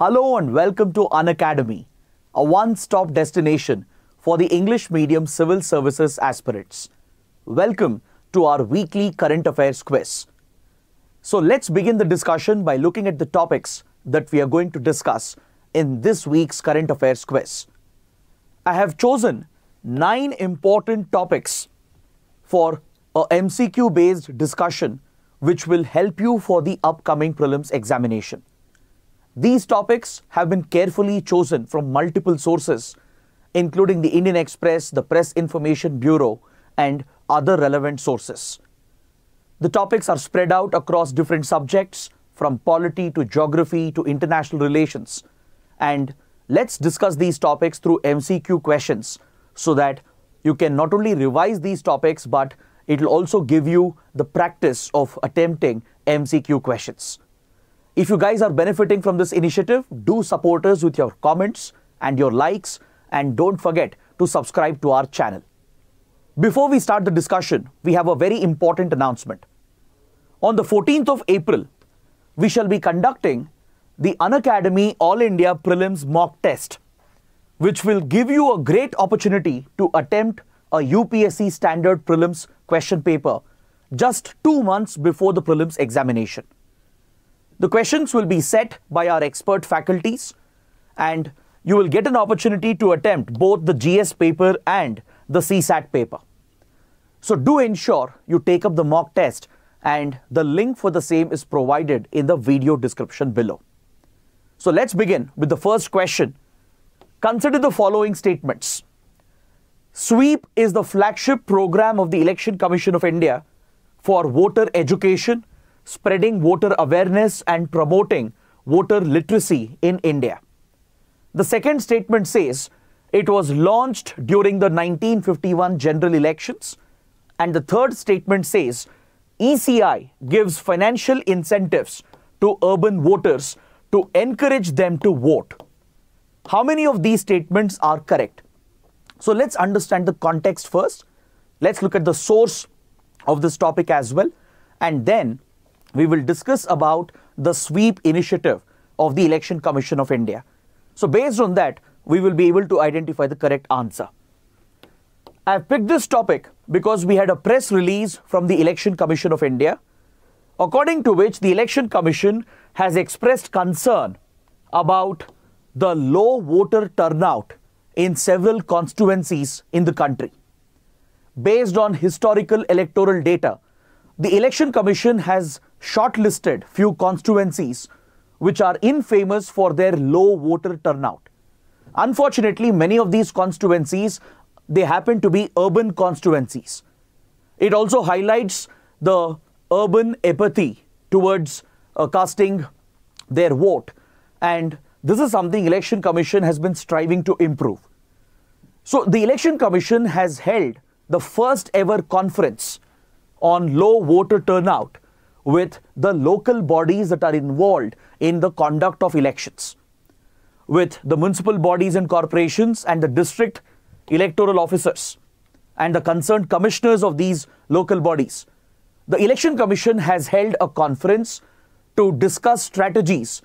Hello and welcome to Unacademy, a one stop destination for the English medium civil services aspirants. Welcome to our weekly current affairs quiz. So let's begin the discussion by looking at the topics that we are going to discuss in this week's current affairs quiz. I have chosen nine important topics for a MCQ based discussion which will help you for the upcoming prelims examination. These topics have been carefully chosen from multiple sources, including the Indian Express, the Press Information Bureau, and other relevant sources. The topics are spread out across different subjects, from polity to geography to international relations. And let's discuss these topics through MCQ questions so that you can not only revise these topics, but it will also give you the practice of attempting MCQ questions. If you guys are benefiting from this initiative, do support us with your comments and your likes, and don't forget to subscribe to our channel. Before we start the discussion, we have a very important announcement. On the 14th of April, we shall be conducting the Unacademy All India Prelims Mock Test, which will give you a great opportunity to attempt a UPSC standard prelims question paper just two months before the prelims examination. The questions will be set by our expert faculties and you will get an opportunity to attempt both the GS paper and the CSAT paper. So do ensure you take up the mock test and the link for the same is provided in the video description below. So let's begin with the first question. Consider the following statements. SVEEP is the flagship program of the Election Commission of India for voter education, spreading voter awareness and promoting voter literacy in India. The second statement says it was launched during the 1951 general elections. And the third statement says ECI gives financial incentives to urban voters to encourage them to vote. How many of these statements are correct? So let's understand the context first. Let's look at the source of this topic as well. And then we will discuss about the SVEEP initiative of the Election Commission of India. So based on that, we will be able to identify the correct answer. I've picked this topic because we had a press release from the Election Commission of India, according to which the Election Commission has expressed concern about the low voter turnout in several constituencies in the country. Based on historical electoral data, the Election Commission has shortlisted few constituencies which are infamous for their low voter turnout. Unfortunately, many of these constituencies they happen to be urban constituencies. It also highlights the urban apathy towards uh, casting their vote and this is something election commission has been striving to improve so the election commission has held the first ever conference on low voter turnout with the local bodies that are involved in the conduct of elections with the municipal bodies and corporations and the district electoral officers and the concerned commissioners of these local bodies the election commission has held a conference to discuss strategies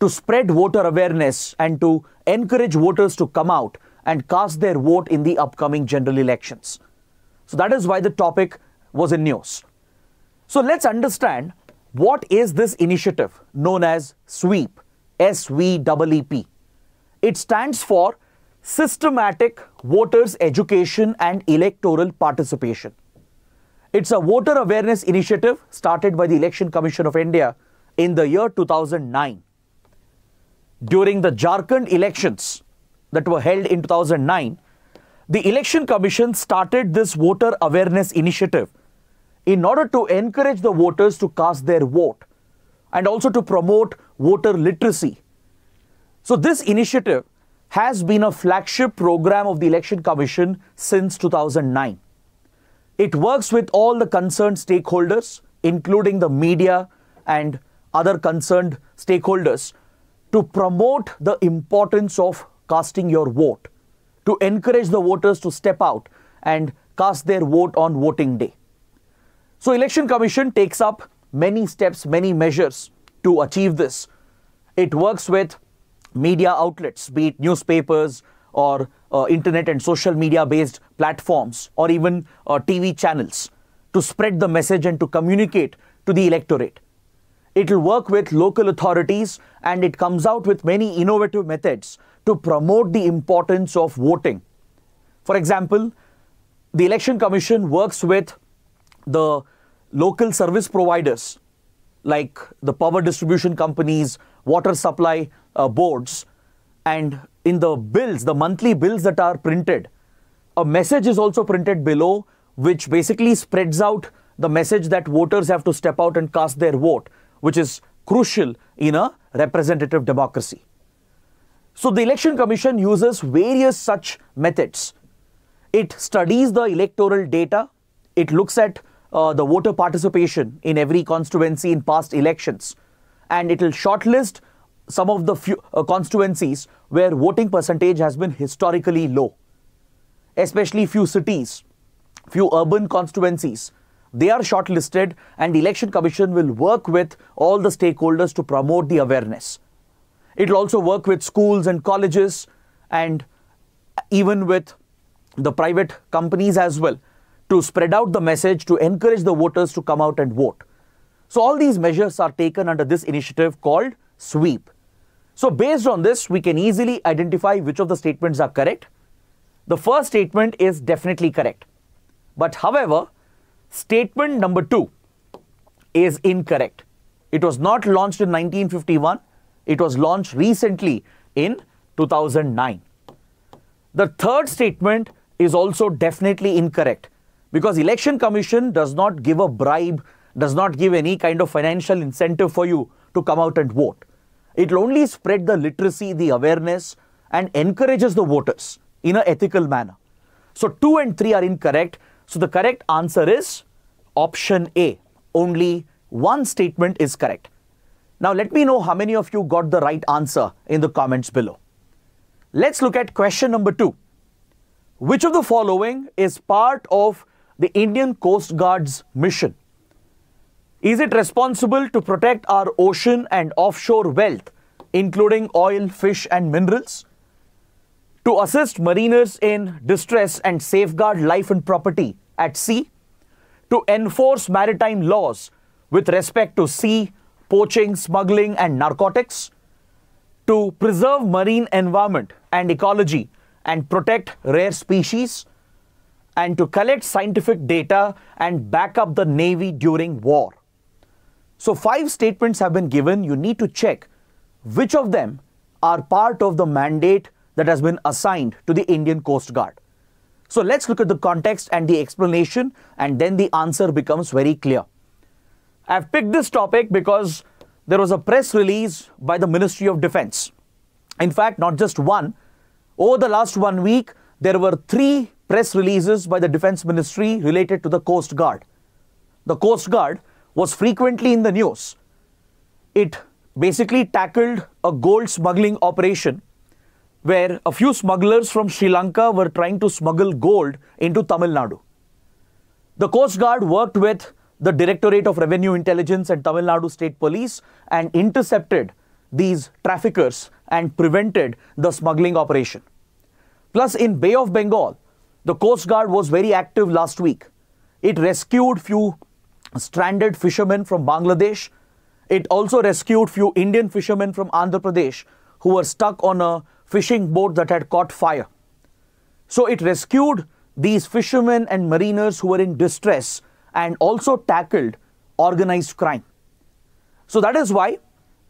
to spread voter awareness and to encourage voters to come out and cast their vote in the upcoming general elections. So that is why the topic was in news. So let's understand what is this initiative known as SVEEP, S-V-E-E-P. It stands for Systematic Voters Education and Electoral Participation. It's a voter awareness initiative started by the Election Commission of India in the year 2009. During the Jharkhand elections that were held in 2009, the Election Commission started this voter awareness initiative in order to encourage the voters to cast their vote and also to promote voter literacy. So, this initiative has been a flagship program of the Election Commission since 2009. It works with all the concerned stakeholders, including the media and other concerned stakeholders, to promote the importance of casting your vote, to encourage the voters to step out and cast their vote on voting day. So Election Commission takes up many steps, many measures to achieve this. It works with media outlets, be it newspapers or uh, internet and social media based platforms or even uh, TV channels to spread the message and to communicate to the electorate. It will work with local authorities and it comes out with many innovative methods to promote the importance of voting. For example, the Election Commission works with the local service providers like the power distribution companies, water supply uh, boards, and in the bills, the monthly bills that are printed, a message is also printed below, which basically spreads out the message that voters have to step out and cast their vote, which is crucial in a representative democracy. So the Election Commission uses various such methods. It studies the electoral data, it looks at uh, the voter participation in every constituency in past elections, and it will shortlist some of the few, uh, constituencies where voting percentage has been historically low, especially few cities, few urban constituencies. They are shortlisted, and the Election Commission will work with all the stakeholders to promote the awareness. It will also work with schools and colleges, and even with the private companies as well to spread out the message to encourage the voters to come out and vote. So, all these measures are taken under this initiative called SVEEP. So based on this, we can easily identify which of the statements are correct. The first statement is definitely correct. But however, statement number two is incorrect. It was not launched in 1951. It was launched recently in 2009. The third statement is also definitely incorrect because election commission does not give a bribe, does not give any kind of financial incentive for you to come out and vote. It will only spread the literacy, the awareness, and encourages the voters in an ethical manner. So 2 and 3 are incorrect. So the correct answer is option A. Only one statement is correct. Now let me know how many of you got the right answer in the comments below. Let's look at question number 2. Which of the following is part of the Indian Coast Guard's mission? Is it responsible to protect our ocean and offshore wealth, including oil, fish, and minerals? To assist mariners in distress and safeguard life and property at sea? To enforce maritime laws with respect to sea, poaching, smuggling, and narcotics? To preserve marine environment and ecology and protect rare species? And to collect scientific data and back up the Navy during war? So five statements have been given. You need to check which of them are part of the mandate that has been assigned to the Indian Coast Guard. So let's look at the context and the explanation and then the answer becomes very clear. I've picked this topic because there was a press release by the Ministry of Defense. In fact, not just one. Over the last one week, there were three press releases by the Defense Ministry related to the Coast Guard. The Coast Guard was frequently in the news. It basically tackled a gold smuggling operation where a few smugglers from Sri Lanka were trying to smuggle gold into Tamil Nadu. The Coast Guard worked with the Directorate of Revenue Intelligence and Tamil Nadu State Police and intercepted these traffickers and prevented the smuggling operation. Plus, in Bay of Bengal, the Coast Guard was very active last week. It rescued few stranded fishermen from Bangladesh. It also rescued few Indian fishermen from Andhra Pradesh who were stuck on a fishing boat that had caught fire. So it rescued these fishermen and mariners who were in distress and also tackled organized crime. So that is why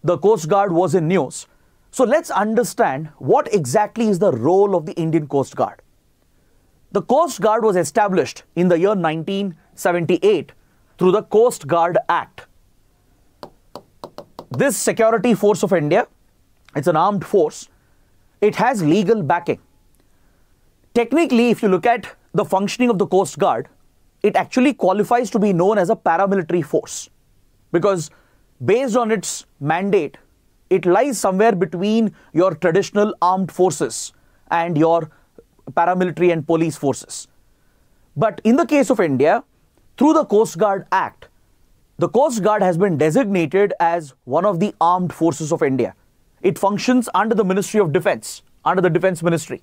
the Coast Guard was in news. So let's understand what exactly is the role of the Indian Coast Guard. The Coast Guard was established in the year 1978 through the Coast Guard Act. This security force of India, it's an armed force, it has legal backing. Technically, if you look at the functioning of the Coast Guard, it actually qualifies to be known as a paramilitary force because based on its mandate, it lies somewhere between your traditional armed forces and your paramilitary and police forces. But in the case of India, through the Coast Guard Act, the Coast Guard has been designated as one of the armed forces of India. It functions under the Ministry of Defense, under the Defense Ministry.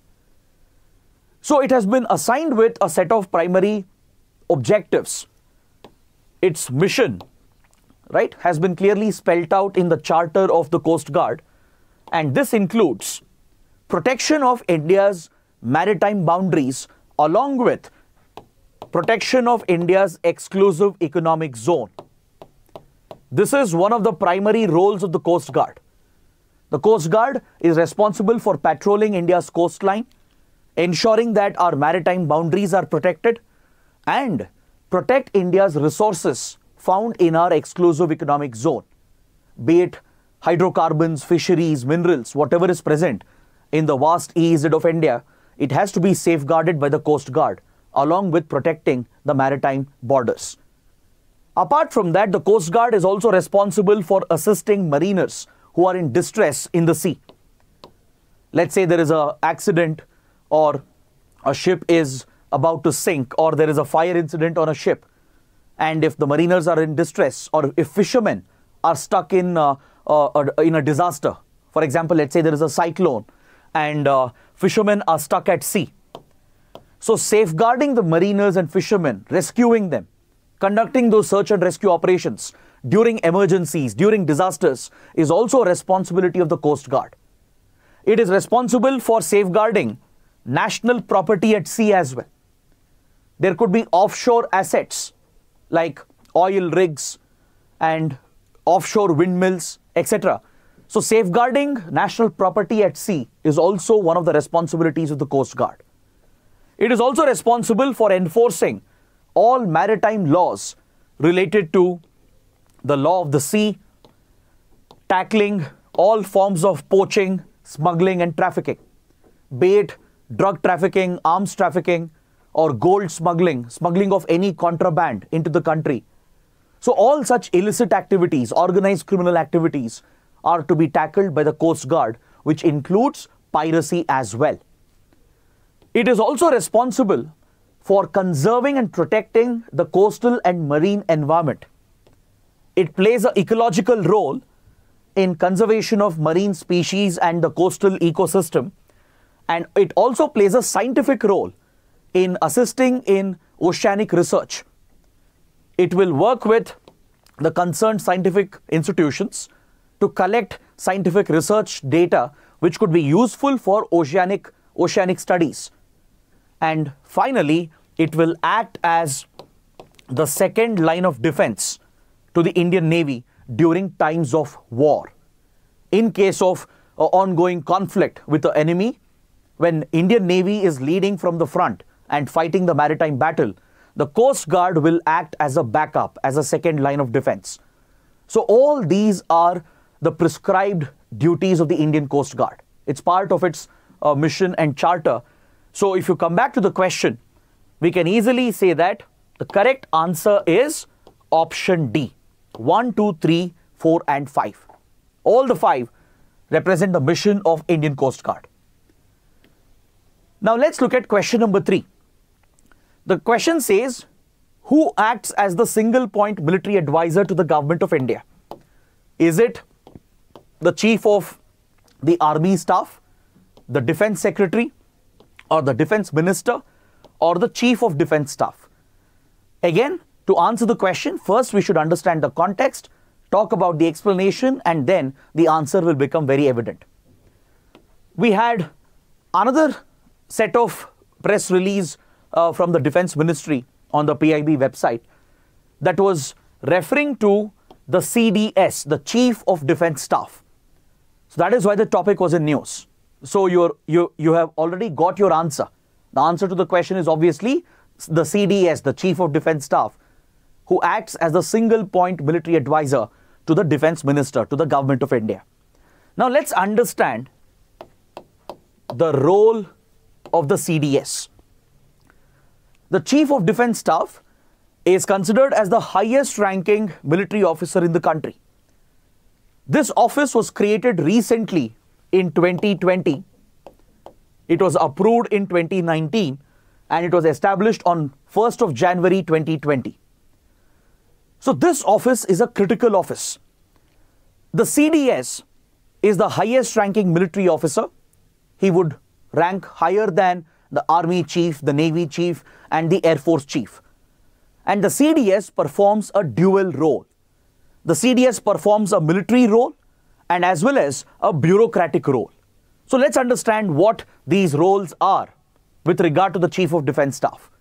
So it has been assigned with a set of primary objectives. Its mission, right, has been clearly spelled out in the Charter of the Coast Guard, and this includes protection of India's maritime boundaries along with protection of India's exclusive economic zone. This is one of the primary roles of the Coast Guard. The Coast Guard is responsible for patrolling India's coastline, ensuring that our maritime boundaries are protected, and protect India's resources found in our exclusive economic zone, be it hydrocarbons, fisheries, minerals, whatever is present in the vast EEZ of India, it has to be safeguarded by the Coast Guard along with protecting the maritime borders. Apart from that, the Coast Guard is also responsible for assisting mariners who are in distress in the sea. Let's say there is an accident or a ship is about to sink or there is a fire incident on a ship. And if the mariners are in distress or if fishermen are stuck in, uh, uh, in a disaster, for example, let's say there is a cyclone and uh, fishermen are stuck at sea. So, safeguarding the mariners and fishermen, rescuing them, conducting those search and rescue operations during emergencies, during disasters, is also a responsibility of the Coast Guard. It is responsible for safeguarding national property at sea as well. There could be offshore assets like oil rigs and offshore windmills, etc so, safeguarding national property at sea is also one of the responsibilities of the Coast Guard. It is also responsible for enforcing all maritime laws related to the law of the sea, tackling all forms of poaching, smuggling, and trafficking, be it drug trafficking, arms trafficking, or gold smuggling, smuggling of any contraband into the country. So, all such illicit activities, organized criminal activities, are to be tackled by the Coast Guard, which includes piracy as well. It is also responsible for conserving and protecting the coastal and marine environment. It plays an ecological role in conservation of marine species and the coastal ecosystem, and it also plays a scientific role in assisting in oceanic research. It will work with the concerned scientific institutions to collect scientific research data which could be useful for oceanic, oceanic studies. And finally, it will act as the second line of defense to the Indian Navy during times of war. In case of uh, ongoing conflict with the enemy, when Indian Navy is leading from the front and fighting the maritime battle, the Coast Guard will act as a backup, as a second line of defense. So all these are the prescribed duties of the Indian Coast Guard. It's part of its uh, mission and charter. So, if you come back to the question, we can easily say that the correct answer is option D 1, 2, 3, 4, and 5. All the five represent the mission of Indian Coast Guard. Now, let's look at question number 3. The question says, Who acts as the single point military advisor to the government of India? Is it the chief of the army staff, the defense secretary, or the defense minister, or the chief of defense staff. Again, to answer the question, first we should understand the context, talk about the explanation, and then the answer will become very evident. We had another set of press release uh, from the defense ministry on the PIB website that was referring to the CDS, the chief of defense staff. So that is why the topic was in news. So you you, you have already got your answer. The answer to the question is obviously the CDS, the Chief of Defense Staff, who acts as the single point military advisor to the Defense Minister, to the Government of India. Now let's understand the role of the CDS. The Chief of Defense Staff is considered as the highest ranking military officer in the country. This office was created recently in 2020. It was approved in 2019 and it was established on 1st of January 2020. So this office is a critical office. The CDS is the highest ranking military officer. He would rank higher than the army chief, the navy chief, and the air force chief. And the CDS performs a dual role. The CDS performs a military role and as well as a bureaucratic role. So let's understand what these roles are with regard to the Chief of Defense Staff.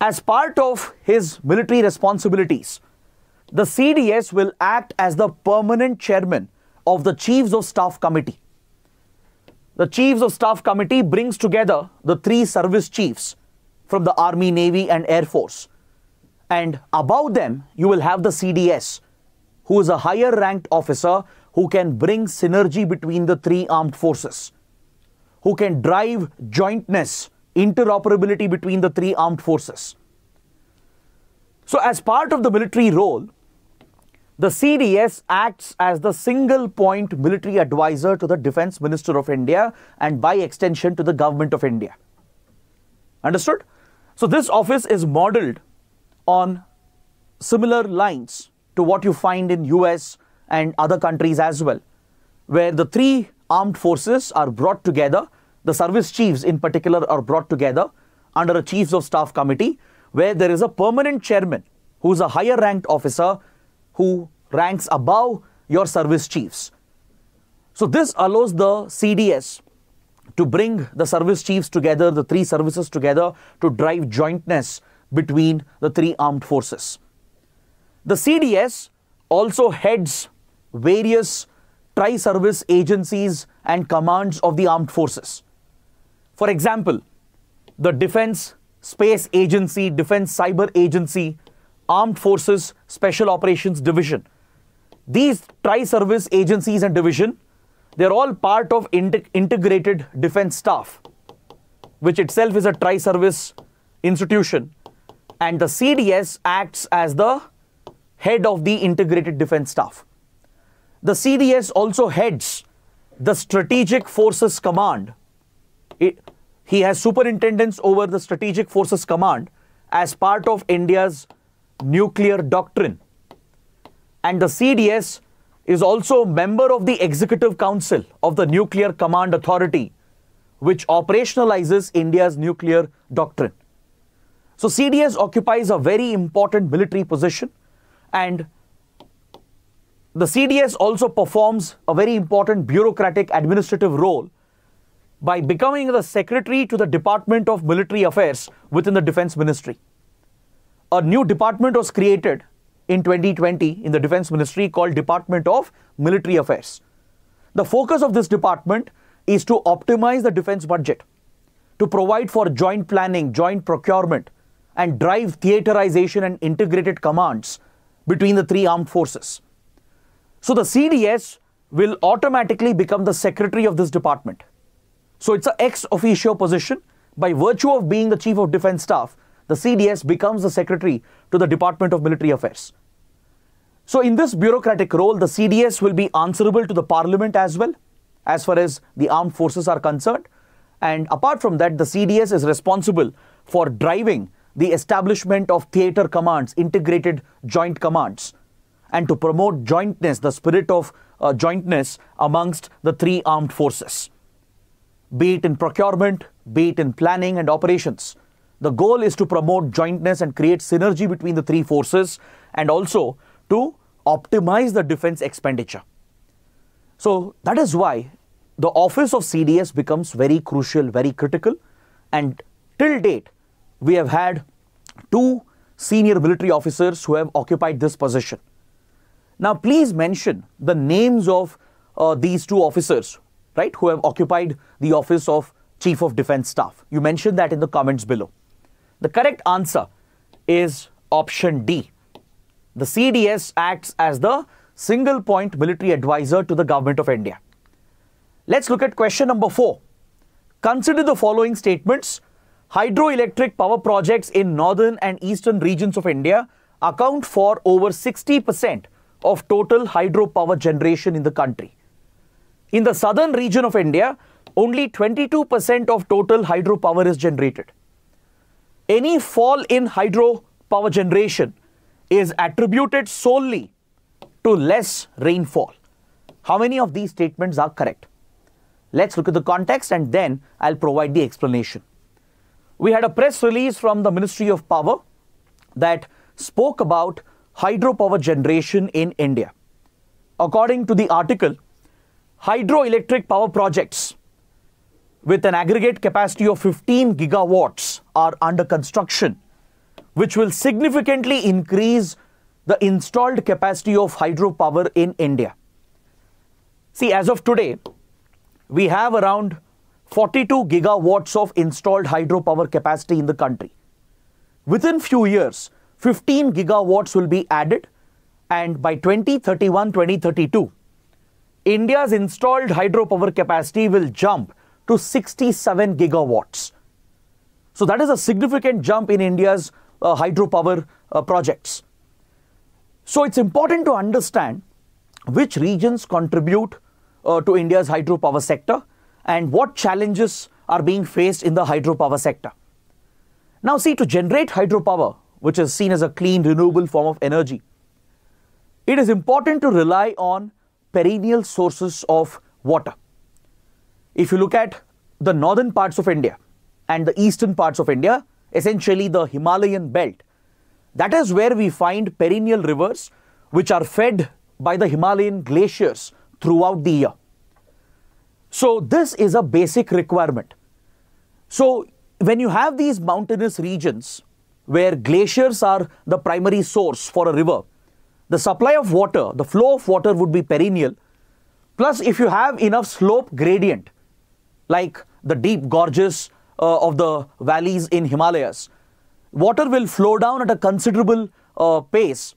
As part of his military responsibilities, the CDS will act as the permanent chairman of the Chiefs of Staff Committee. The Chiefs of Staff Committee brings together the three service chiefs from the Army, Navy, and Air Force. And above them, you will have the CDS, who is a higher ranked officer who can bring synergy between the three armed forces, who can drive jointness, interoperability between the three armed forces. So, as part of the military role, the CDS acts as the single point military advisor to the Defense Minister of India and by extension to the Government of India. Understood? So, this office is modeled on similar lines to what you find in US and other countries as well, where the three armed forces are brought together, the service chiefs in particular are brought together under a chiefs of staff committee, where there is a permanent chairman who is a higher ranked officer who ranks above your service chiefs. So this allows the CDS to bring the service chiefs together, the three services together to drive jointness between the three armed forces. The CDS also heads various tri service agencies and commands of the armed forces. For example, the Defense Space Agency, Defense Cyber Agency, Armed Forces Special Operations Division. These tri service agencies and division, they're all part of integrated defense staff, which itself is a tri service institution. And the CDS acts as the head of the Integrated Defense Staff. The CDS also heads the Strategic Forces Command. It, he has superintendence over the Strategic Forces Command as part of India's nuclear doctrine. And the CDS is also a member of the Executive Council of the Nuclear Command Authority, which operationalizes India's nuclear doctrine. So CDS occupies a very important military position and the CDS also performs a very important bureaucratic administrative role by becoming the secretary to the Department of Military Affairs within the Defense Ministry. A new department was created in 2020 in the Defense Ministry called Department of Military Affairs. The focus of this department is to optimize the defense budget, to provide for joint planning, joint procurement, and drive theaterization and integrated commands between the three armed forces. So the CDS will automatically become the secretary of this department. So it's an ex officio position. By virtue of being the chief of defense staff, the CDS becomes the secretary to the Department of Military Affairs. So in this bureaucratic role, the CDS will be answerable to the parliament as well, as far as the armed forces are concerned. And apart from that, the CDS is responsible for driving the establishment of theater commands, integrated joint commands, and to promote jointness, the spirit of uh, jointness amongst the three armed forces. Be it in procurement, be it in planning and operations. The goal is to promote jointness and create synergy between the three forces and also to optimize the defense expenditure. So that is why the office of CDS becomes very crucial, very critical, and till date, we have had two senior military officers who have occupied this position. Now, please mention the names of uh, these two officers, right, who have occupied the office of Chief of Defense Staff. You mentioned that in the comments below. The correct answer is option D. The CDS acts as the single point military advisor to the government of India. Let's look at question number four. Consider the following statements Hydroelectric power projects in northern and eastern regions of India account for over 60% of total hydropower generation in the country. In the southern region of India, only 22% of total hydropower is generated. Any fall in hydropower generation is attributed solely to less rainfall. How many of these statements are correct? Let's look at the context and then I'll provide the explanation. We had a press release from the Ministry of Power that spoke about hydropower generation in India. According to the article, hydroelectric power projects with an aggregate capacity of 15 gigawatts are under construction, which will significantly increase the installed capacity of hydropower in India. See, as of today, we have around 42 gigawatts of installed hydropower capacity in the country. Within few years, 15 gigawatts will be added and by 2031 2032 India's installed hydropower capacity will jump to 67 gigawatts. So that is a significant jump in India's uh, hydropower uh, projects. So it's important to understand which regions contribute uh, to India's hydropower sector and what challenges are being faced in the hydropower sector. Now see to generate hydropower, which is seen as a clean renewable form of energy, it is important to rely on perennial sources of water. If you look at the northern parts of India and the eastern parts of India, essentially the Himalayan belt, that is where we find perennial rivers which are fed by the Himalayan glaciers throughout the year. So, this is a basic requirement. So, when you have these mountainous regions where glaciers are the primary source for a river, the supply of water, the flow of water would be perennial. Plus, if you have enough slope gradient, like the deep gorges uh, of the valleys in Himalayas, water will flow down at a considerable uh, pace,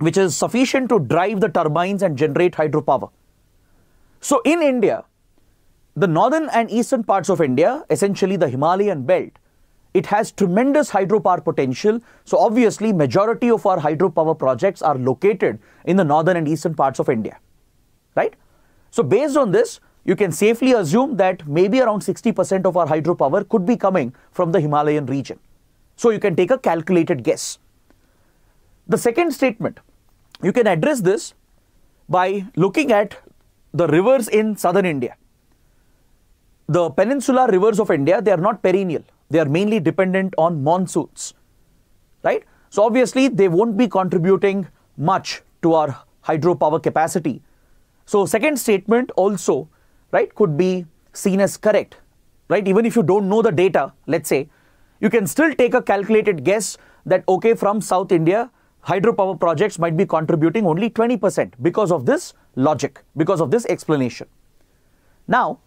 which is sufficient to drive the turbines and generate hydropower. So, in India, the northern and eastern parts of India, essentially the Himalayan belt, it has tremendous hydropower potential. So obviously, majority of our hydropower projects are located in the northern and eastern parts of India, right? So based on this, you can safely assume that maybe around 60% of our hydropower could be coming from the Himalayan region. So you can take a calculated guess. The second statement, you can address this by looking at the rivers in southern India. The peninsular rivers of India, they are not perennial they are mainly dependent on monsoons, right? So obviously they won't be contributing much to our hydropower capacity. So second statement also, right, could be seen as correct, right? Even if you don't know the data, let's say, you can still take a calculated guess that, okay, from South India, hydropower projects might be contributing only 20% because of this logic, because of this explanation. Now,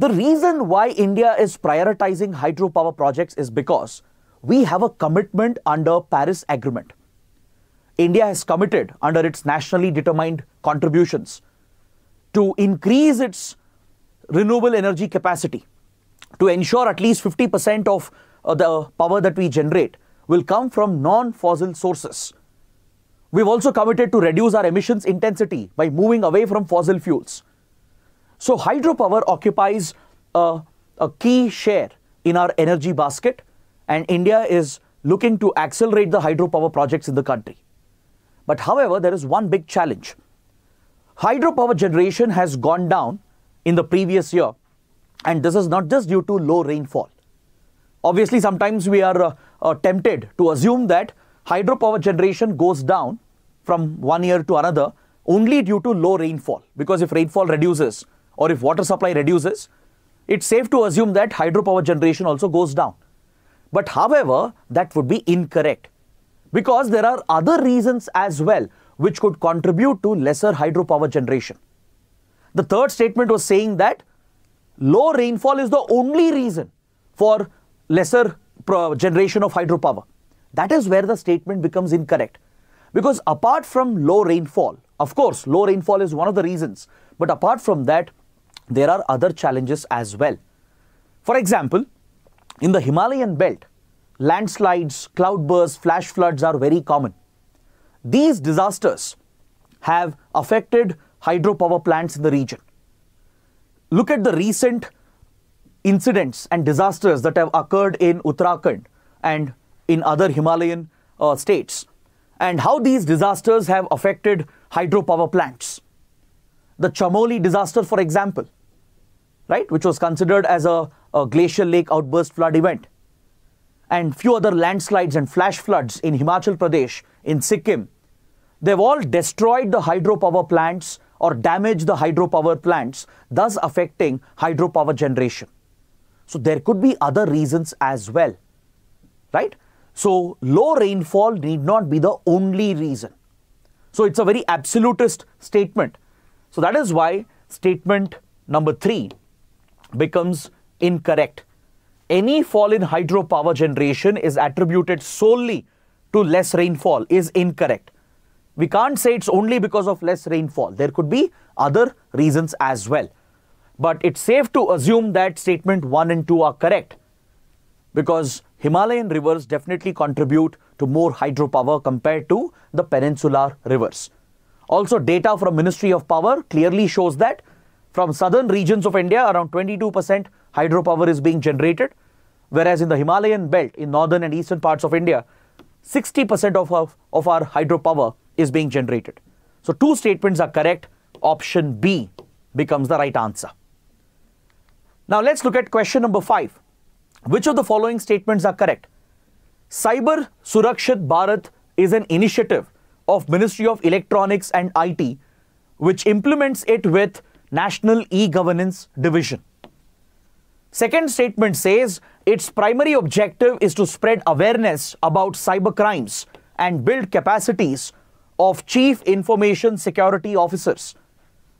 the reason why India is prioritizing hydropower projects is because we have a commitment under Paris Agreement. India has committed under its nationally determined contributions to increase its renewable energy capacity to ensure at least 50% of uh, the power that we generate will come from non-fossil sources. We've also committed to reduce our emissions intensity by moving away from fossil fuels. So hydropower occupies a, a key share in our energy basket and India is looking to accelerate the hydropower projects in the country. But however, there is one big challenge. Hydropower generation has gone down in the previous year and this is not just due to low rainfall. Obviously, sometimes we are uh, uh, tempted to assume that hydropower generation goes down from one year to another only due to low rainfall because if rainfall reduces, or if water supply reduces, it's safe to assume that hydropower generation also goes down. But however, that would be incorrect because there are other reasons as well which could contribute to lesser hydropower generation. The third statement was saying that low rainfall is the only reason for lesser generation of hydropower. That is where the statement becomes incorrect. Because apart from low rainfall, of course, low rainfall is one of the reasons, but apart from that, there are other challenges as well. For example, in the Himalayan belt, landslides, cloudbursts, flash floods are very common. These disasters have affected hydropower plants in the region. Look at the recent incidents and disasters that have occurred in Uttarakhand and in other Himalayan uh, states and how these disasters have affected hydropower plants. the Chamoli disaster, for example, right, which was considered as a, a glacial lake outburst flood event, and few other landslides and flash floods in Himachal Pradesh, in Sikkim, they've all destroyed the hydropower plants or damaged the hydropower plants, thus affecting hydropower generation. So there could be other reasons as well, right? So low rainfall need not be the only reason. So it's a very absolutist statement. So that is why statement number three becomes incorrect. Any fall in hydropower generation is attributed solely to less rainfall is incorrect. We can't say it's only because of less rainfall. There could be other reasons as well. But it's safe to assume that statement 1 and 2 are correct because Himalayan rivers definitely contribute to more hydropower compared to the peninsular rivers. Also, data from Ministry of Power clearly shows that from southern regions of India, around 22% hydropower is being generated, whereas in the Himalayan belt, in northern and eastern parts of India, 60% of our, of our hydropower is being generated. So, two statements are correct. Option B becomes the right answer. Now, let's look at question number five. Which of the following statements are correct? Cyber Surakshit Bharat is an initiative of Ministry of Electronics and IT which implements it with National E-Governance Division. Second statement says its primary objective is to spread awareness about cyber crimes and build capacities of chief information security officers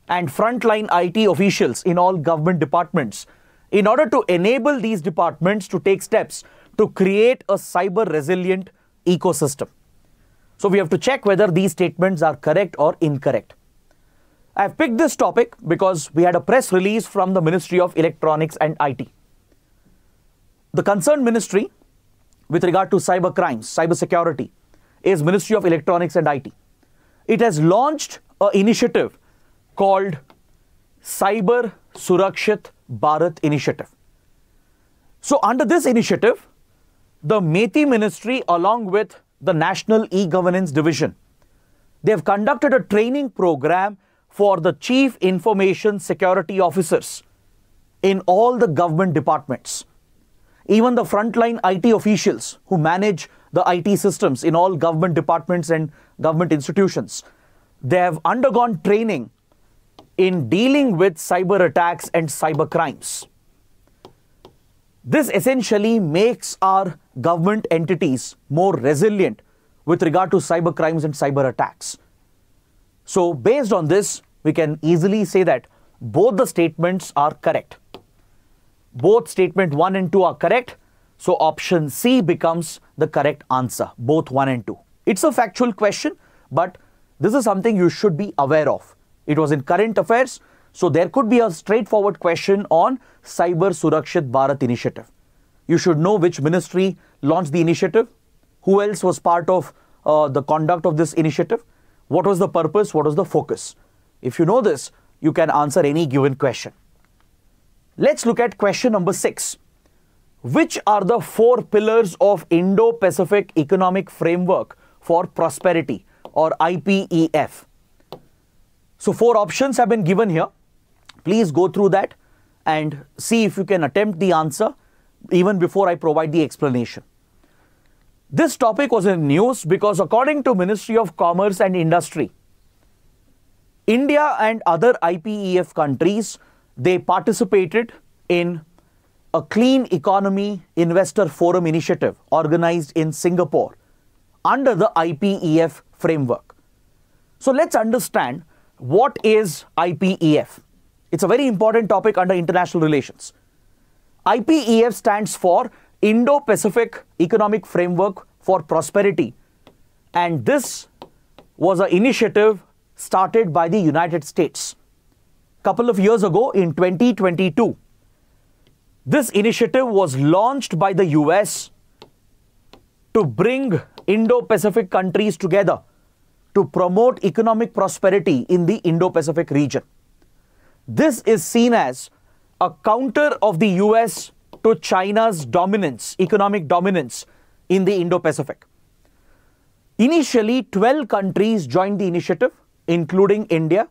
and frontline IT officials in all government departments in order to enable these departments to take steps to create a cyber resilient ecosystem. So we have to check whether these statements are correct or incorrect. I've picked this topic because we had a press release from the Ministry of Electronics and IT. The concerned ministry with regard to cyber crimes, cyber security, is Ministry of Electronics and IT. It has launched an initiative called Cyber Surakshit Bharat Initiative. So, under this initiative, the MeitY Ministry, along with the National E Governance Division, they have conducted a training program for the Chief Information Security Officers in all the government departments. Even the frontline IT officials who manage the IT systems in all government departments and government institutions, they have undergone training in dealing with cyber attacks and cyber crimes. This essentially makes our government entities more resilient with regard to cyber crimes and cyber attacks. So, based on this, we can easily say that both the statements are correct. Both statement 1 and 2 are correct. So, option C becomes the correct answer, both 1 and 2. It's a factual question, but this is something you should be aware of. It was in current affairs. So there could be a straightforward question on Cyber Surakshit Bharat initiative. You should know which ministry launched the initiative, who else was part of uh, the conduct of this initiative, what was the purpose, what was the focus. If you know this, you can answer any given question. Let's look at question number six. Which are the four pillars of Indo Pacific Economic Framework for Prosperity or IPEF? So four options have been given here. Please go through that and see if you can attempt the answer even before I provide the explanation. This topic was in news because according to Ministry of Commerce and Industry, India and other IPEF countries, they participated in a Clean Economy Investor Forum initiative organized in Singapore under the IPEF framework. So let's understand what is IPEF? It's a very important topic under international relations. IPEF stands for Indo Pacific Economic Framework for Prosperity, and this was an initiative started by the United States. A couple of years ago in 2022, this initiative was launched by the US to bring Indo Pacific countries together to promote economic prosperity in the Indo Pacific region. This is seen as a counter of the US to China's dominance, economic dominance in the Indo Pacific. Initially, 12 countries joined the initiative, including India,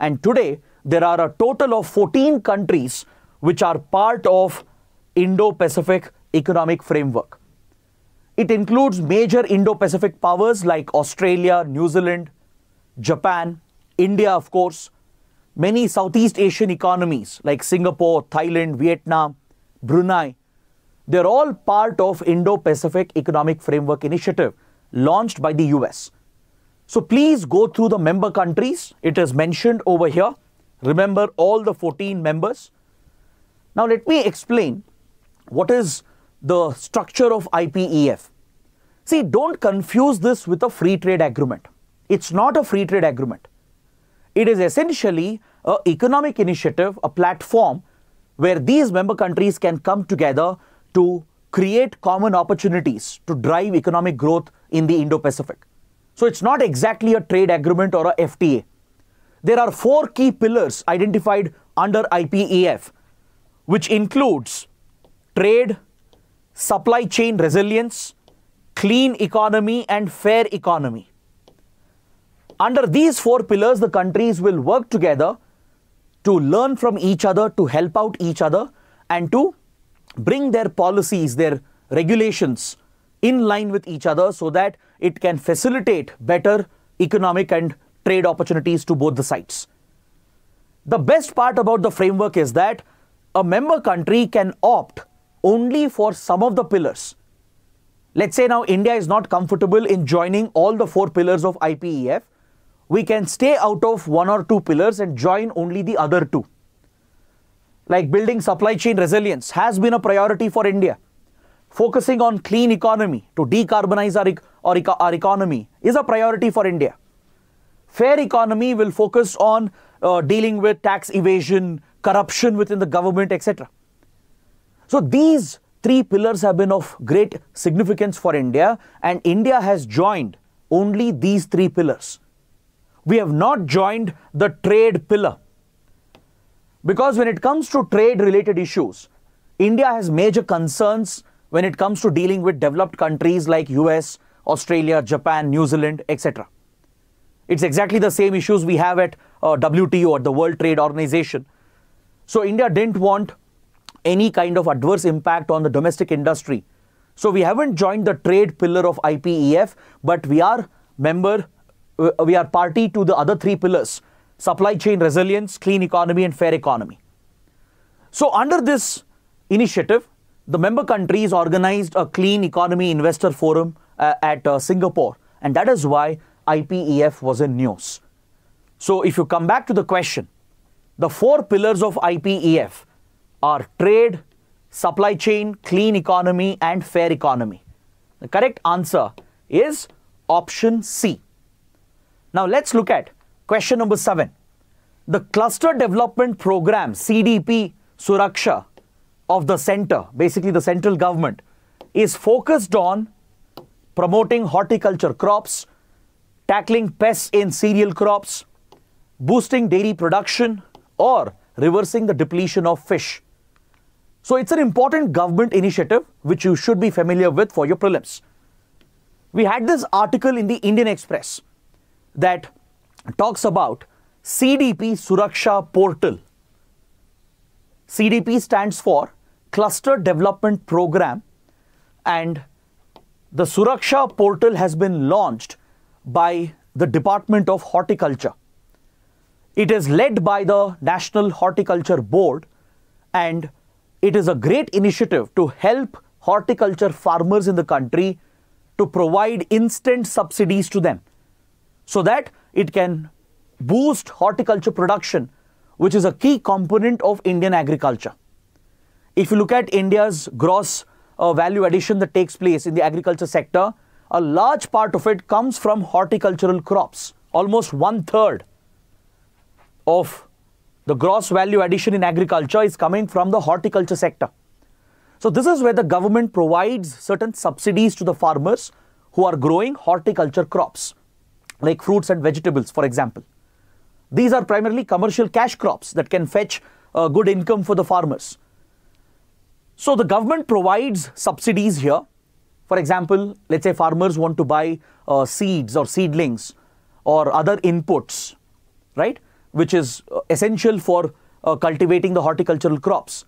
And today, there are a total of 14 countries which are part of Indo-Pacific Economic Framework. It includes major Indo-Pacific powers like Australia, New Zealand, Japan, India, of course, many Southeast Asian economies like Singapore, Thailand, Vietnam, Brunei, they're all part of Indo-Pacific Economic Framework Initiative launched by the US. So please go through the member countries. It is mentioned over here. Remember all the 14 members. Now let me explain what is the structure of IPEF. See, don't confuse this with a free trade agreement. It's not a free trade agreement. It is essentially an economic initiative, a platform where these member countries can come together to create common opportunities to drive economic growth in the Indo-Pacific. So it's not exactly a trade agreement or a FTA. There are four key pillars identified under IPEF, which includes trade, supply chain resilience, clean economy and fair economy. Under these four pillars, the countries will work together to learn from each other, to help out each other, and to bring their policies, their regulations in line with each other so that it can facilitate better economic and trade opportunities to both the sides. The best part about the framework is that a member country can opt only for some of the pillars. Let's say now India is not comfortable in joining all the four pillars of IPEF we can stay out of one or two pillars and join only the other two. Like building supply chain resilience has been a priority for India. Focusing on clean economy to decarbonize our, our, our economy is a priority for India. Fair economy will focus on uh, dealing with tax evasion, corruption within the government, etc. So these three pillars have been of great significance for India, and India has joined only these three pillars we have not joined the trade pillar. Because when it comes to trade related issues, India has major concerns when it comes to dealing with developed countries like US, Australia, Japan, New Zealand, etc. It's exactly the same issues we have at uh, WTO at the World Trade Organization. So India didn't want any kind of adverse impact on the domestic industry. So we haven't joined the trade pillar of IPEF, but we are member we are party to the other three pillars supply chain resilience, clean economy, and fair economy. So, under this initiative, the member countries organized a clean economy investor forum uh, at uh, Singapore, and that is why IPEF was in news. So, if you come back to the question, the four pillars of IPEF are trade, supply chain, clean economy, and fair economy. The correct answer is option C. Now let's look at question number seven. The Cluster Development Program, CDP Suraksha of the center, basically the central government, is focused on promoting horticulture crops, tackling pests in cereal crops, boosting dairy production, or reversing the depletion of fish. So it's an important government initiative which you should be familiar with for your prelims. We had this article in the Indian Express that talks about CDP Suraksha Portal. CDP stands for Cluster Development Program and the Suraksha portal has been launched by the Department of Horticulture. It is led by the National Horticulture Board and it is a great initiative to help horticulture farmers in the country to provide instant subsidies to them so that it can boost horticulture production, which is a key component of Indian agriculture. If you look at India's gross uh, value addition that takes place in the agriculture sector, a large part of it comes from horticultural crops. Almost one third of the gross value addition in agriculture is coming from the horticulture sector. So this is where the government provides certain subsidies to the farmers who are growing horticulture crops like fruits and vegetables, for example. These are primarily commercial cash crops that can fetch a good income for the farmers. So the government provides subsidies here. For example, let's say farmers want to buy uh, seeds or seedlings or other inputs, right? which is uh, essential for uh, cultivating the horticultural crops.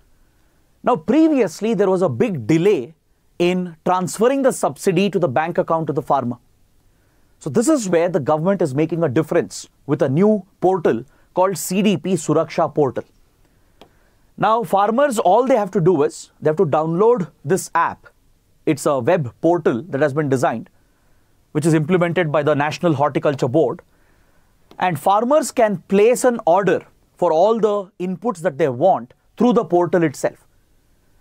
Now, previously, there was a big delay in transferring the subsidy to the bank account of the farmer. So, this is where the government is making a difference with a new portal called CDP Suraksha Portal. Now, farmers, all they have to do is they have to download this app. It's a web portal that has been designed, which is implemented by the National Horticulture Board. And farmers can place an order for all the inputs that they want through the portal itself.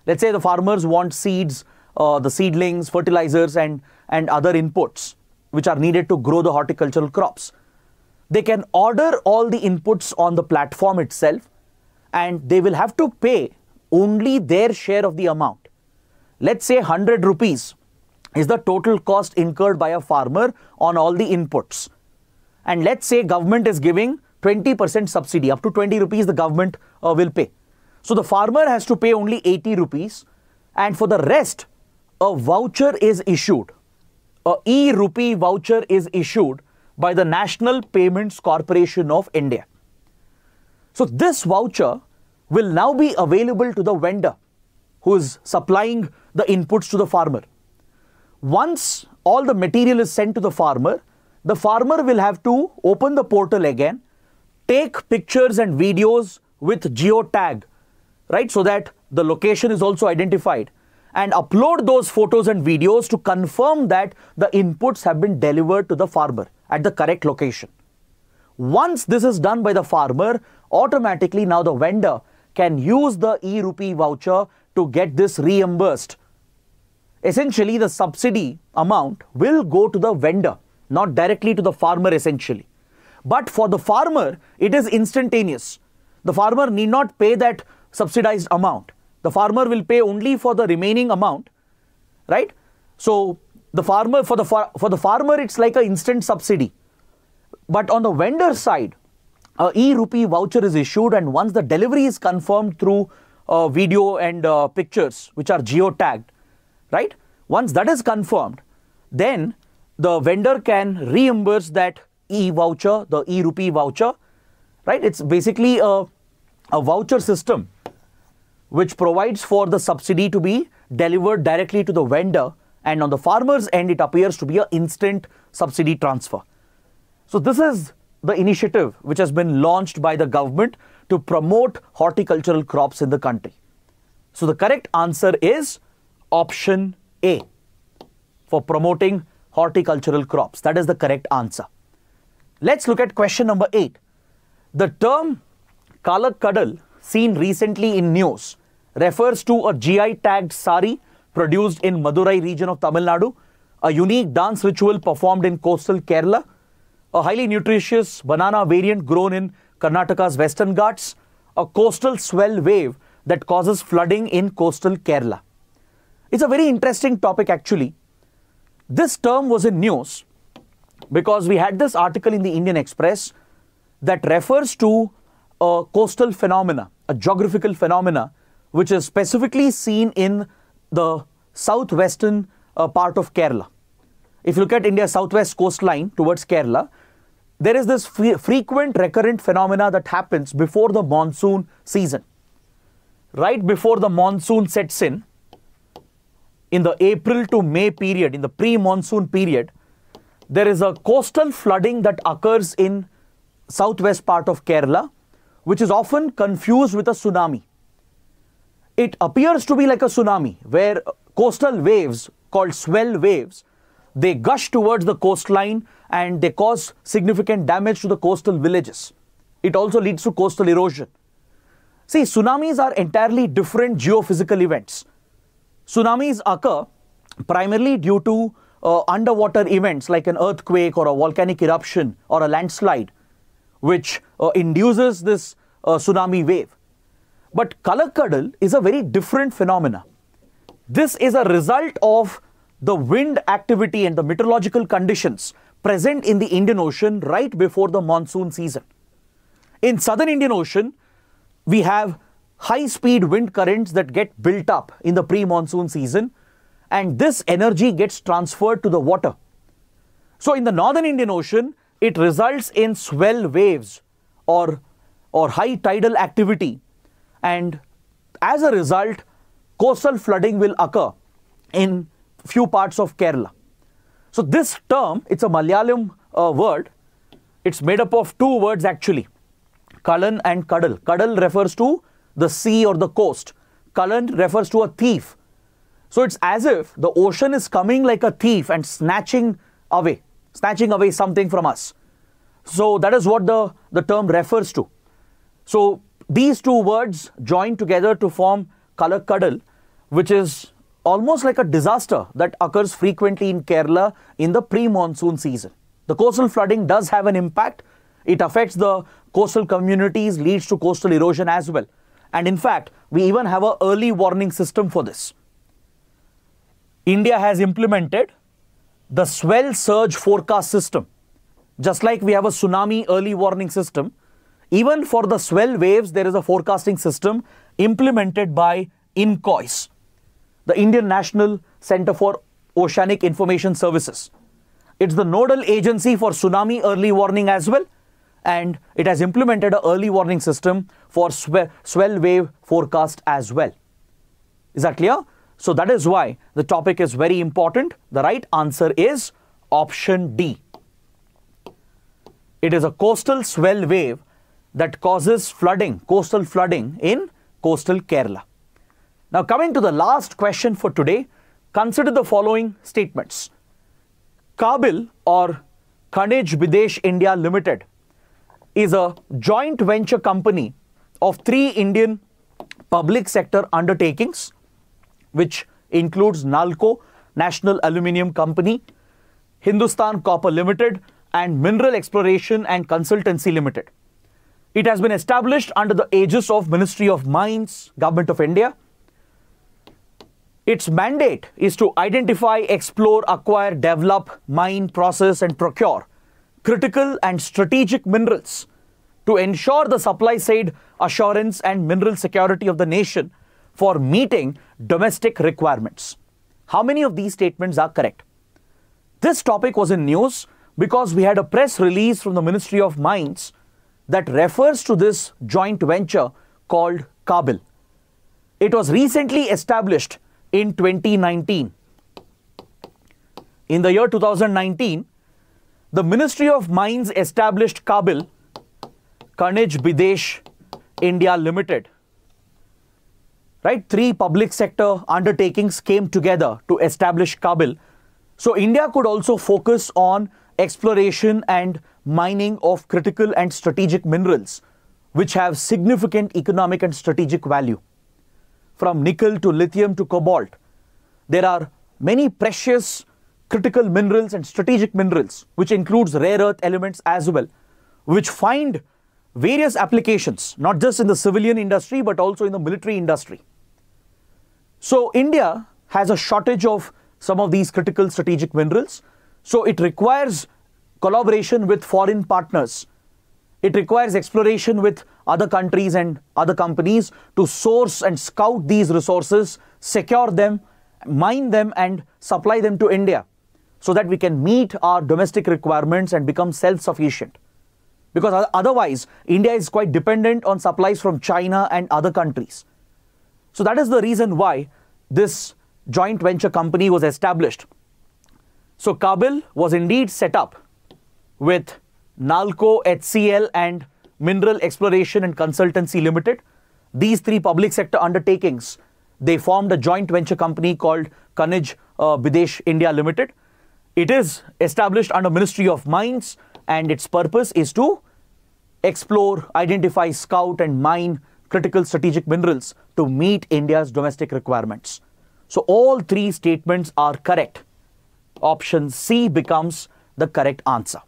Let's say the farmers want seeds, uh, the seedlings, fertilizers, and, and other inputs which are needed to grow the horticultural crops. They can order all the inputs on the platform itself and they will have to pay only their share of the amount. Let's say 100 rupees is the total cost incurred by a farmer on all the inputs. And let's say government is giving 20% subsidy, up to 20 rupees the government uh, will pay. So the farmer has to pay only 80 rupees and for the rest, a voucher is issued. A e-rupee voucher is issued by the National Payments Corporation of India. So this voucher will now be available to the vendor who is supplying the inputs to the farmer. Once all the material is sent to the farmer, the farmer will have to open the portal again, take pictures and videos with geotag, right, so that the location is also identified and upload those photos and videos to confirm that the inputs have been delivered to the farmer at the correct location. Once this is done by the farmer, automatically now the vendor can use the e-rupee voucher to get this reimbursed. Essentially, the subsidy amount will go to the vendor, not directly to the farmer essentially. But for the farmer, it is instantaneous. The farmer need not pay that subsidized amount. The farmer will pay only for the remaining amount, right? So the farmer for the far, for the farmer it's like an instant subsidy. But on the vendor side a e-rupee voucher is issued and once the delivery is confirmed through uh, video and uh, pictures which are geotagged right? Once that is confirmed then the vendor can reimburse that e-voucher the e-rupee voucher right? It's basically a, a voucher system which provides for the subsidy to be delivered directly to the vendor and on the farmer's end it appears to be an instant subsidy transfer. So this is the initiative which has been launched by the government to promote horticultural crops in the country. So the correct answer is option A for promoting horticultural crops. That is the correct answer. Let's look at question number 8. The term Kalakadal seen recently in news refers to a GI tagged sari produced in Madurai region of Tamil Nadu, a unique dance ritual performed in coastal Kerala, a highly nutritious banana variant grown in Karnataka's western Ghats, a coastal swell wave that causes flooding in coastal Kerala. It's a very interesting topic actually. This term was in news because we had this article in the Indian Express that refers to a coastal phenomena, a geographical phenomena, which is specifically seen in the southwestern uh, part of Kerala. If you look at India's southwest coastline towards Kerala, there is this free, frequent recurrent phenomena that happens before the monsoon season. Right before the monsoon sets in, in the April to May period, in the pre-monsoon period, there is a coastal flooding that occurs in southwest part of Kerala, which is often confused with a tsunami. It appears to be like a tsunami where coastal waves called swell waves they gush towards the coastline and they cause significant damage to the coastal villages. It also leads to coastal erosion. See tsunamis are entirely different geophysical events. Tsunamis occur primarily due to uh, underwater events like an earthquake or a volcanic eruption or a landslide which uh, induces this uh, tsunami wave but Kalakadal is a very different phenomena. This is a result of the wind activity and the meteorological conditions present in the Indian Ocean right before the monsoon season. In southern Indian Ocean, we have high speed wind currents that get built up in the pre-monsoon season and this energy gets transferred to the water. So in the northern Indian Ocean, it results in swell waves or or high tidal activity, and as a result, coastal flooding will occur in few parts of Kerala. So this term, it's a Malayalam uh, word. It's made up of two words actually, Kalan and Kadal. Kadal refers to the sea or the coast. Kalan refers to a thief. So it's as if the ocean is coming like a thief and snatching away, snatching away something from us. So that is what the, the term refers to. So these two words join together to form Kalakadal, which is almost like a disaster that occurs frequently in Kerala in the pre-monsoon season. The coastal flooding does have an impact. It affects the coastal communities, leads to coastal erosion as well. And in fact, we even have an early warning system for this. India has implemented the swell surge forecast system. Just like we have a tsunami early warning system, even for the swell waves, there is a forecasting system implemented by INCOIS, the Indian National Center for Oceanic Information Services. It's the nodal agency for tsunami early warning as well, and it has implemented an early warning system for swe swell wave forecast as well. Is that clear? So that is why the topic is very important. The right answer is option D. It is a coastal swell wave that causes flooding, coastal flooding in coastal Kerala. Now, coming to the last question for today, consider the following statements. Kabil or Khanij Bidesh India Limited is a joint venture company of three Indian public sector undertakings, which includes NALCO, National Aluminium Company, Hindustan Copper Limited, and Mineral Exploration and Consultancy Limited. It has been established under the aegis of Ministry of Mines, Government of India. Its mandate is to identify, explore, acquire, develop, mine, process, and procure critical and strategic minerals to ensure the supply side assurance and mineral security of the nation for meeting domestic requirements. How many of these statements are correct? This topic was in news because we had a press release from the Ministry of Mines that refers to this joint venture called Kabil. It was recently established in 2019. In the year 2019, the Ministry of Mines established Kabil, Khanij Bidesh India Limited. Right, three public sector undertakings came together to establish Kabil. So India could also focus on exploration and mining of critical and strategic minerals, which have significant economic and strategic value. From nickel to lithium to cobalt, there are many precious critical minerals and strategic minerals, which includes rare earth elements as well, which find various applications, not just in the civilian industry, but also in the military industry. So India has a shortage of some of these critical strategic minerals. So it requires collaboration with foreign partners. It requires exploration with other countries and other companies to source and scout these resources, secure them, mine them, and supply them to India so that we can meet our domestic requirements and become self sufficient. Because otherwise, India is quite dependent on supplies from China and other countries. So that is the reason why this joint venture company was established. So Kabil was indeed set up with Nalco, HCL, and Mineral Exploration and Consultancy Limited. These three public sector undertakings, they formed a joint venture company called Khanij uh, Bidesh India Limited. It is established under Ministry of Mines and its purpose is to explore, identify, scout and mine critical strategic minerals to meet India's domestic requirements. So all three statements are correct. Option C becomes the correct answer.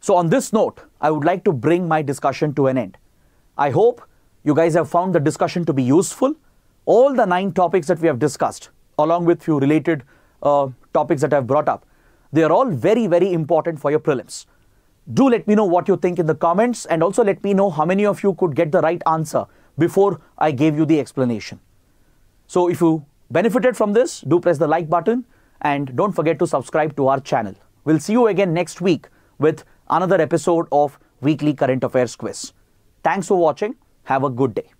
So on this note, I would like to bring my discussion to an end. I hope you guys have found the discussion to be useful. All the nine topics that we have discussed, along with few related uh, topics that I've brought up, they are all very, very important for your prelims. Do let me know what you think in the comments and also let me know how many of you could get the right answer before I gave you the explanation. So if you benefited from this, do press the like button and don't forget to subscribe to our channel. We'll see you again next week with another episode of Weekly Current Affairs Quiz. Thanks for watching. Have a good day.